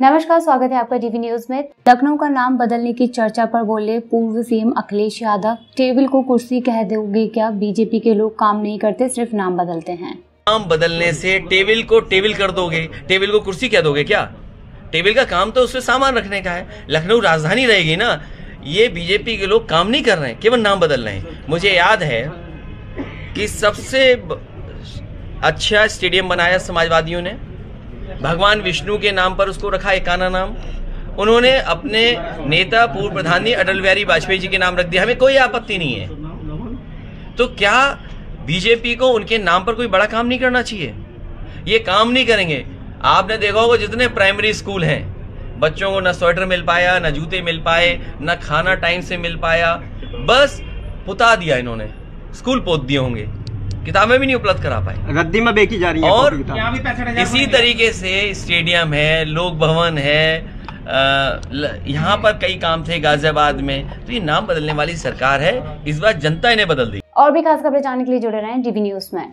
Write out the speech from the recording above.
नमस्कार, स्वागत है आपका टीवी न्यूज़ में। लखनऊ का नाम बदलने की चर्चा पर बोले पूर्व सीएम अखिलेश यादव। टेबल को कुर्सी कह दोगे क्या? बीजेपी के लोग काम नहीं करते, सिर्फ़ नाम बदलते हैं। नाम बदलने से टेबल को टेबल कर दोगे। टेबल को कुर्सी कह दोगे क्या? टेबल का काम तो उसमें सामान रखने का है। लखनऊ राजधानी रहेगी ना? ये बीजेपी के लोग काम नहीं कर रहे हैं, केवल नाम बदल रहे हैं। मुझे याद है कि सबसे अच्छा स्टेडियम बनाया समाजवादियों ने। भगवान विष्णु के नाम पर उसको रखा एकाना नाम। उन्होंने अपने नेता, पूर्व प्रधानी अटल बिहारी वाजपेयी जी के नाम रख दिया। हमें कोई आपत्ति नहीं है। तो क्या बीजेपी को उनके नाम पर कोई बड़ा काम नहीं करना चाहिए? ये काम नहीं करेंगे। आपने देखा होगा जितने प्राइमरी स्कूल हैं, बच्चों को न स्वेटर मिल पाया, न जूते मिल पाए, न खाना टाइम से मिल पाया। बस पुता दिया इन्होंने। स्कूल पोत दिए होंगे। किताबें भी नहीं उपलब्ध करा पाए। रद्दी में बेची जा रही है और इसी तरीके से स्टेडियम है लोक भवन है यहाँ पर कई काम थे गाजियाबाद में। तो ये नाम बदलने वाली सरकार है इस बार जनता इन्हें बदल दी। और भी खास खबरें जानने के लिए जुड़े रहे टीवी न्यूज़ में।